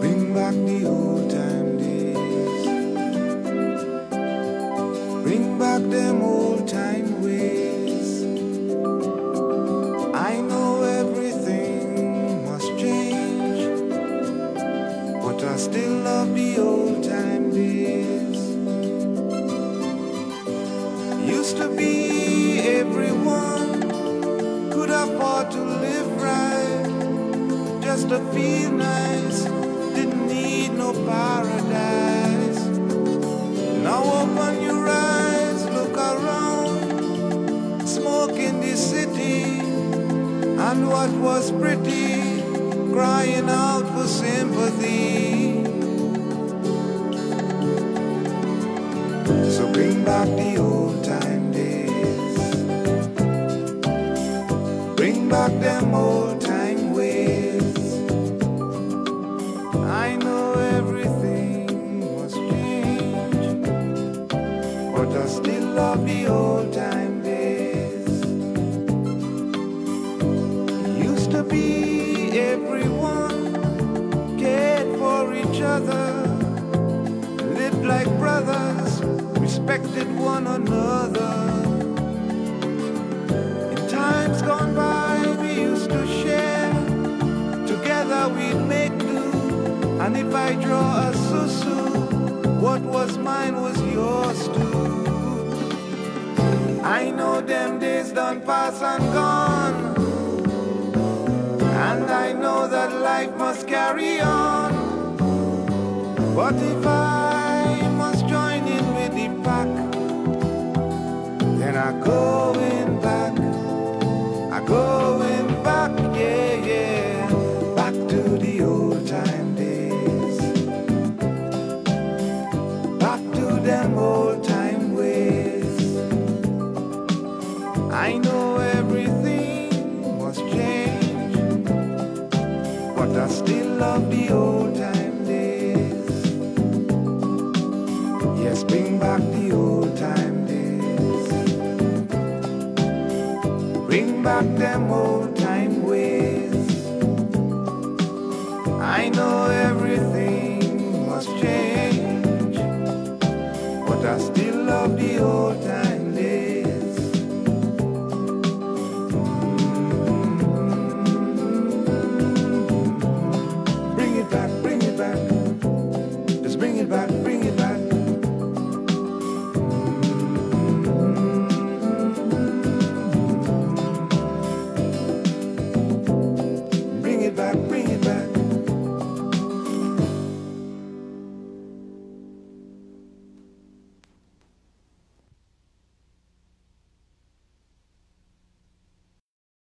Bring back the old time days. Bring back them old time to feel nice. Didn't need no paradise. Now open your eyes, look around, smoke in the city, and what was pretty, crying out for sympathy. So bring back the old time days. Bring back them old I know everything must change, but I still love the old time days. Used to be everyone cared for each other, lived like brothers, respected one another. And if I draw a susu, what was mine was yours too. I know them days done pass and gone. And I know that life must carry on. But if I must join in with the pack, then I going but I still love the old time days. Yes, bring back the old time days. Bring back them old time ways. I know everything must change, but I still love the old time.